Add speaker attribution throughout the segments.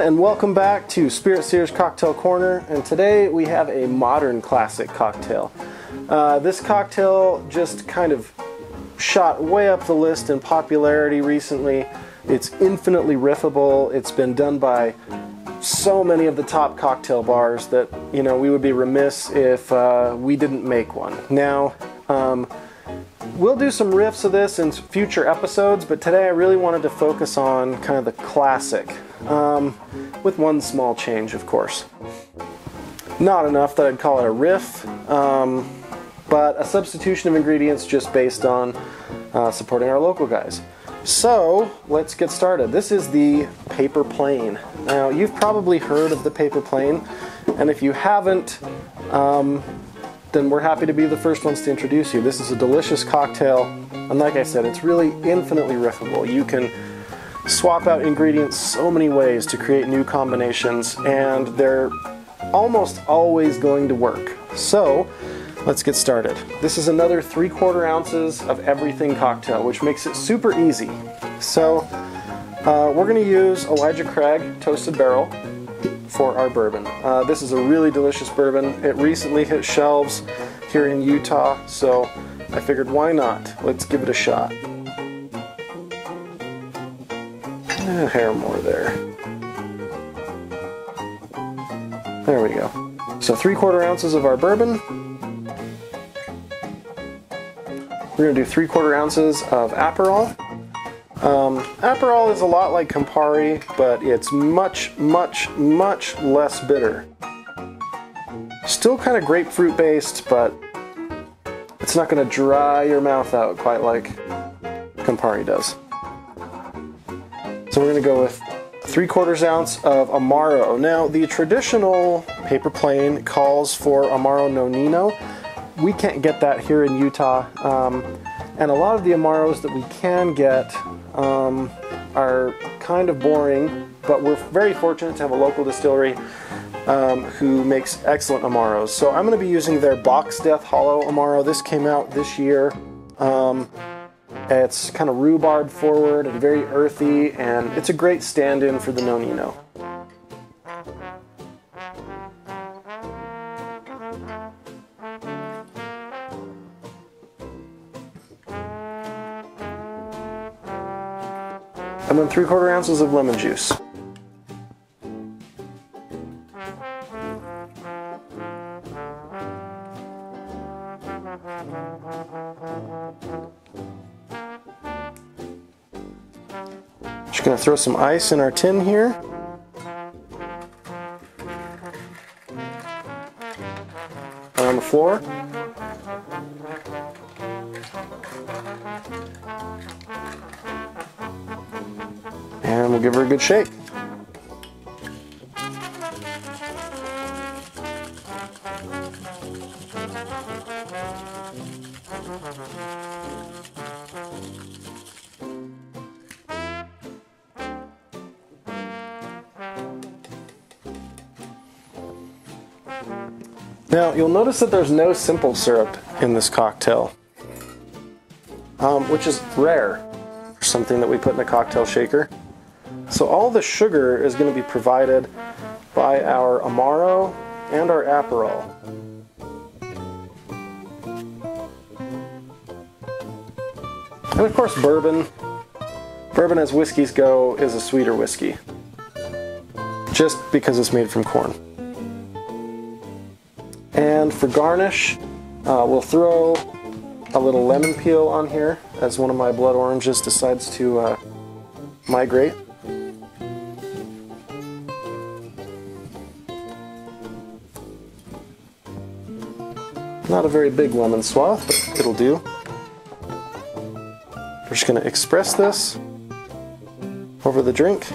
Speaker 1: and welcome back to Spirit Seers Cocktail Corner. And today we have a modern classic cocktail. Uh, this cocktail just kind of shot way up the list in popularity recently. It's infinitely riffable. It's been done by so many of the top cocktail bars that you know we would be remiss if uh, we didn't make one. Now. Um, We'll do some riffs of this in future episodes, but today I really wanted to focus on kind of the classic, um, with one small change, of course. Not enough that I'd call it a riff, um, but a substitution of ingredients just based on uh, supporting our local guys. So let's get started. This is the paper plane. Now you've probably heard of the paper plane, and if you haven't, um, then we're happy to be the first ones to introduce you. This is a delicious cocktail, and like I said, it's really infinitely riffable. You can swap out ingredients so many ways to create new combinations, and they're almost always going to work. So, let's get started. This is another three quarter ounces of everything cocktail, which makes it super easy. So, uh, we're going to use Elijah Craig Toasted Barrel for our bourbon. Uh, this is a really delicious bourbon. It recently hit shelves here in Utah, so I figured why not? Let's give it a shot. A hair more there. There we go. So three quarter ounces of our bourbon. We're to do three quarter ounces of Aperol. Um, Aperol is a lot like Campari, but it's much, much, much less bitter. Still kind of grapefruit based, but it's not to dry your mouth out quite like Campari does. So we're to go with three quarters ounce of Amaro. Now the traditional paper plane calls for Amaro Nonino. We can't get that here in Utah. Um, and a lot of the Amaros that we can get um, are kind of boring, but we're very fortunate to have a local distillery um, who makes excellent Amaros. So I'm to be using their Box Death Hollow Amaro. This came out this year. Um, it's kind of rhubarb forward and very earthy, and it's a great stand-in for the Nonino. and then three quarter ounces of lemon juice. Just gonna throw some ice in our tin here. On the floor. and we'll give her a good shake. Now, you'll notice that there's no simple syrup in this cocktail, um, which is rare for something that we put in a cocktail shaker. So all the sugar is going to be provided by our Amaro and our Aperol. And of course bourbon. Bourbon as whiskeys go is a sweeter whiskey. Just because it's made from corn. And for garnish, uh, we'll throw a little lemon peel on here as one of my blood oranges decides to uh, migrate. Not a very big lemon swath, but it'll do. We're just going to express this over the drink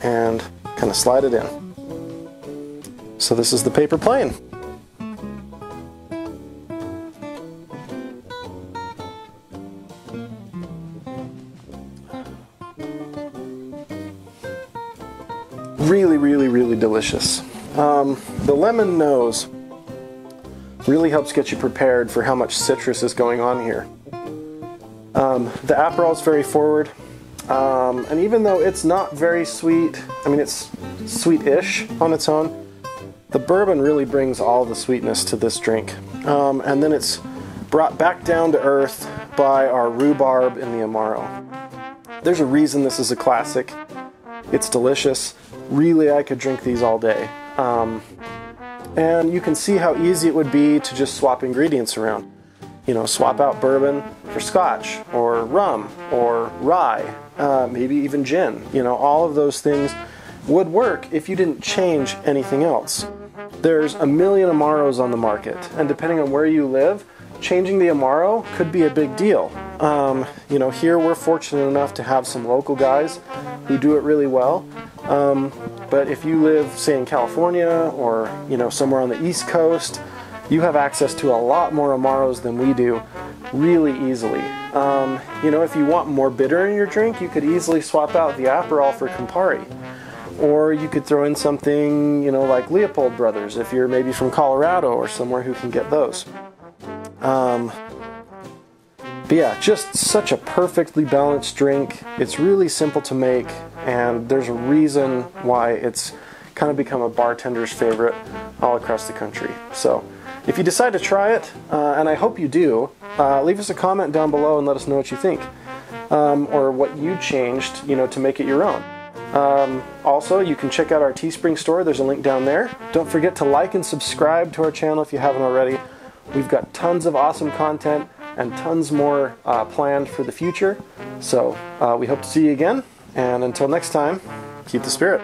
Speaker 1: and kind of slide it in. So this is the paper plane. Really, really, really delicious. Um, the lemon nose really helps get you prepared for how much citrus is going on here. Um, the Aperol is very forward. Um, and even though it's not very sweet, I mean, it's sweet-ish on its own, the bourbon really brings all the sweetness to this drink. Um, and then it's brought back down to earth by our rhubarb in the Amaro. There's a reason this is a classic. It's delicious. Really, I could drink these all day. Um, and you can see how easy it would be to just swap ingredients around. You know, swap out bourbon for scotch or rum or rye, uh, maybe even gin. You know, all of those things would work if you didn't change anything else. There's a million Amaros on the market, and depending on where you live, changing the Amaro could be a big deal. Um, you know, here we're fortunate enough to have some local guys who do it really well. Um, but if you live, say, in California or you know somewhere on the East Coast, you have access to a lot more Amaros than we do, really easily. Um, you know, if you want more bitter in your drink, you could easily swap out the Aperol for Campari. Or you could throw in something, you know, like Leopold Brothers if you're maybe from Colorado or somewhere who can get those. Um, but yeah, just such a perfectly balanced drink. It's really simple to make, and there's a reason why it's kind of become a bartender's favorite all across the country. So if you decide to try it, uh, and I hope you do, uh, leave us a comment down below and let us know what you think. Um, or what you changed, you know, to make it your own. Um, also, you can check out our Teespring store. There's a link down there. Don't forget to like and subscribe to our channel if you haven't already. We've got tons of awesome content and tons more uh, planned for the future. So uh, we hope to see you again. And until next time, keep the spirit.